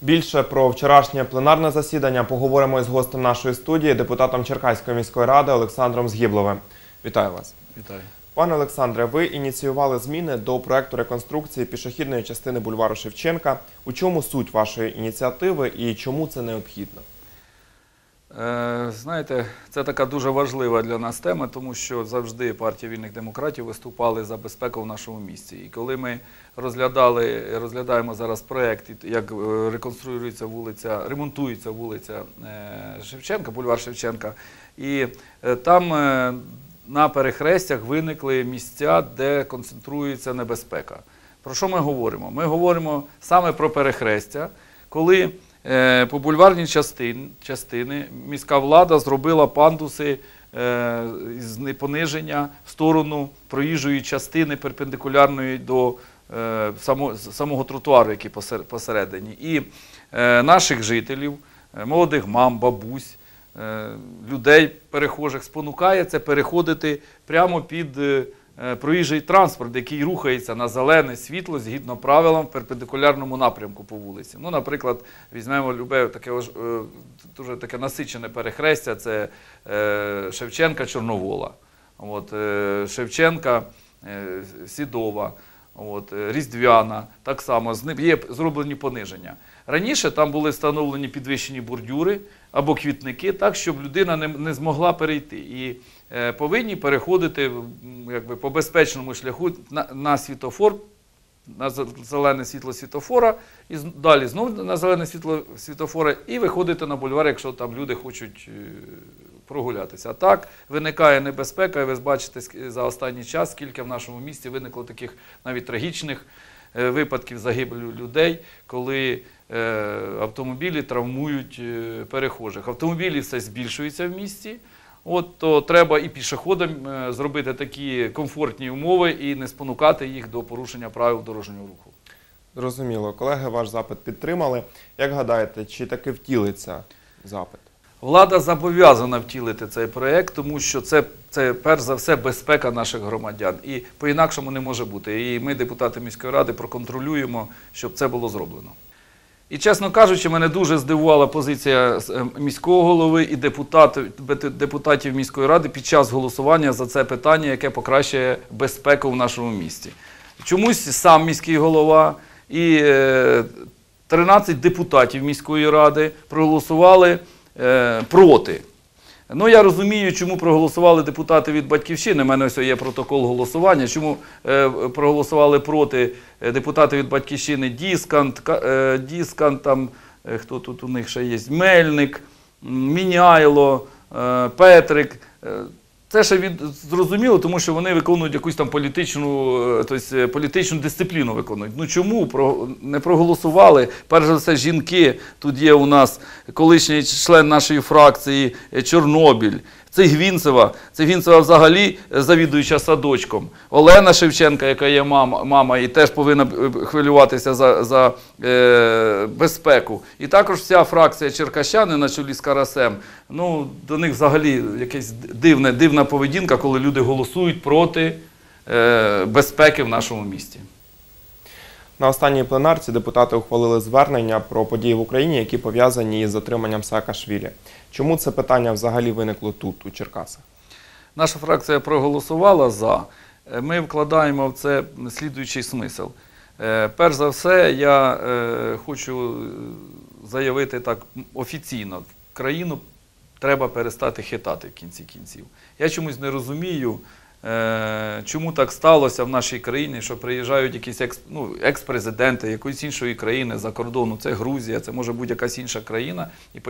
Більше про вчорашнє пленарне засідання поговоримо із гостем нашої студії, депутатом Черкаської міської ради Олександром Згібловим. Вітаю вас. Вітаю. Пане Олександре, ви ініціювали зміни до проекту реконструкції пішохідної частини бульвару Шевченка. У чому суть вашої ініціативи і чому це необхідно? Е, знаєте, це така дуже важлива для нас тема, тому що завжди партія вільних демократів виступали за безпеку в нашому місті. І коли ми розглядали, розглядаємо зараз проєкт, як е, реконструюється вулиця, ремонтується вулиця е, Шевченка, бульвар Шевченка, і там на перехрестях виникли місця, де концентрується небезпека. Про що ми говоримо? Ми говоримо саме про перехрестя, коли по бульварній частин, частини міська влада зробила пандуси е, з непониження в сторону проїжджої частини перпендикулярної до е, самого тротуару, який посередині. І е, наших жителів, е, молодих мам, бабусь, е, людей перехожих спонукає це переходити прямо під е, е, проїжджий транспорт, який рухається на зелене світло згідно правилам в перпендикулярному напрямку по вулиці. Ну, наприклад, візьмемо любе таке е, дуже таке насичене перехрестя, це е, Шевченка Чорновола. От, е, Шевченка е, Сідова. От, е, Різдвяна, так само є зроблені пониження. Раніше там були встановлені підвищені бордюри або квітники, так, щоб людина не, не змогла перейти. І е, повинні переходити якби, по безпечному шляху на, на світофор, на зелене світло світофора, і далі знову на зелене світло світофора, і виходити на бульвар, якщо там люди хочуть е, прогулятися. А так виникає небезпека, і ви бачите за останній час, скільки в нашому місті виникло таких навіть трагічних е, випадків загибелі людей, коли е, автомобілі травмують е, перехожих. Автомобілі все збільшуються в місті. От то треба і пішоходам зробити такі комфортні умови і не спонукати їх до порушення правил дорожнього руху. Зрозуміло, колеги ваш запит підтримали. Як гадаєте, чи таки втілиться запит? Влада зобов'язана втілити цей проєкт, тому що це, це перш за все безпека наших громадян. І по-інакшому не може бути. І ми, депутати міської ради, проконтролюємо, щоб це було зроблено. І, чесно кажучи, мене дуже здивувала позиція е, міського голови і депутатів, депутатів міської ради під час голосування за це питання, яке покращує безпеку в нашому місті. Чомусь сам міський голова і е, 13 депутатів міської ради проголосували е, проти. Ну, я розумію, чому проголосували депутати від Батьківщини. У мене ось є протокол голосування. Чому е, проголосували проти е, депутати від Батьківщини Діскант, Ка- е, Діскант, там, е, хто тут у них ще є, Мельник, Міняйло, е, Петрик. Е, Це ще від зрозуміло, тому що вони виконують якусь там політичну, е, тобто, е, політичну дисципліну виконують. Ну чому про не проголосували? Перш за все, жінки. Тут є у нас колишній член нашої фракції е, Чорнобіль. Це Гвінцева. Це Гвінцева взагалі е, завідуюча садочком. Олена Шевченка, яка є мама, мама і теж повинна е, хвилюватися за, за е, безпеку. І також вся фракція Черкащани на чолі з Карасем. Ну, до них взагалі якась дивна, дивна поведінка, коли люди голосують проти е, безпеки в нашому місті. На останній пленарці депутати ухвалили звернення про події в Україні, які пов'язані із затриманням Саакашвілі. Чому це питання взагалі виникло тут, у Черкасах? Наша фракція проголосувала за. Е, Ми вкладаємо в це слідуючий смисл. Е, Перш за все, я е, хочу заявити так офіційно: країну треба перестати хитати в кінці кінців. Я чомусь не розумію, чому так сталося в нашій країні, що приїжджають якісь екс, ну, екс-президенти якоїсь іншої країни за кордону, це Грузія, це може бути якась інша країна, і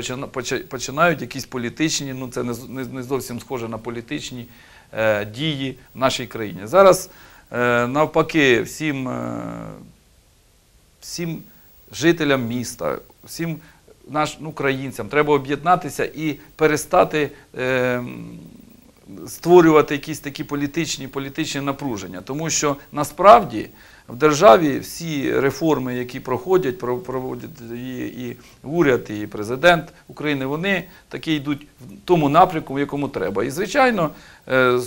починають якісь політичні, ну це не зовсім схоже на політичні е, дії в нашій країні. Зараз е, навпаки всім, е, всім жителям міста, всім наш, ну, українцям треба об'єднатися і перестати. Е, створювати якісь такі політичні, політичні напруження. Тому що насправді в державі всі реформи, які проходять, проводять і, і уряд, і президент України, вони такі йдуть в тому напрямку, в якому треба. І, звичайно, е,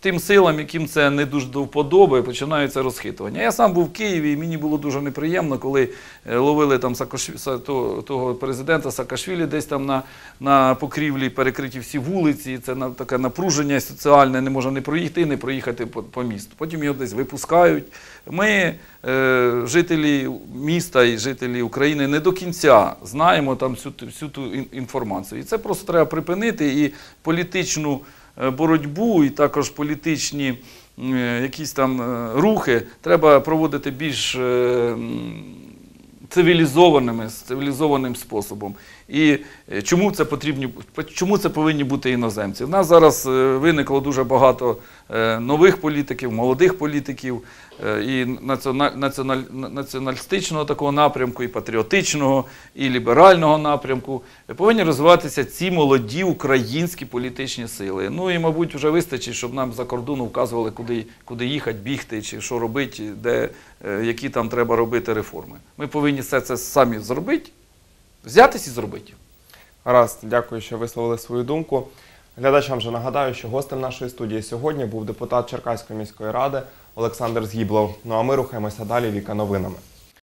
тим силам, яким це не дуже до вподоби, починаються розхитування. Я сам був в Києві, і мені було дуже неприємно, коли е, ловили там Саакашві- того, президента Саакашвілі десь там на, на покрівлі, перекриті всі вулиці. Це таке напруження соціальне, не може не проїхати, не проїхати по, по місту. Потім його десь випускають. Ми, е, жителі міста і жителі України, не до кінця знаємо там всю, всю ту інформацію. І це просто треба припинити і політичну боротьбу, і також політичні е, якісь там е, рухи треба проводити більш е, цивілізованими, цивілізованим способом. І е, чому це потрібні, чому це повинні бути іноземці? У нас зараз е, виникло дуже багато е, нових політиків, молодих політиків і національ, національ, націоналістичного такого напрямку, і патріотичного, і ліберального напрямку. Повинні розвиватися ці молоді українські політичні сили. Ну і, мабуть, вже вистачить, щоб нам за кордону вказували, куди, куди їхати, бігти, чи що робити, де, які там треба робити реформи. Ми повинні все це самі зробити, взятись і зробити. Раз, дякую, що висловили свою думку. Глядачам же нагадаю, що гостем нашої студії сьогодні був депутат Черкаської міської ради Олександр Згіблов. Ну а ми рухаємося далі віка новинами.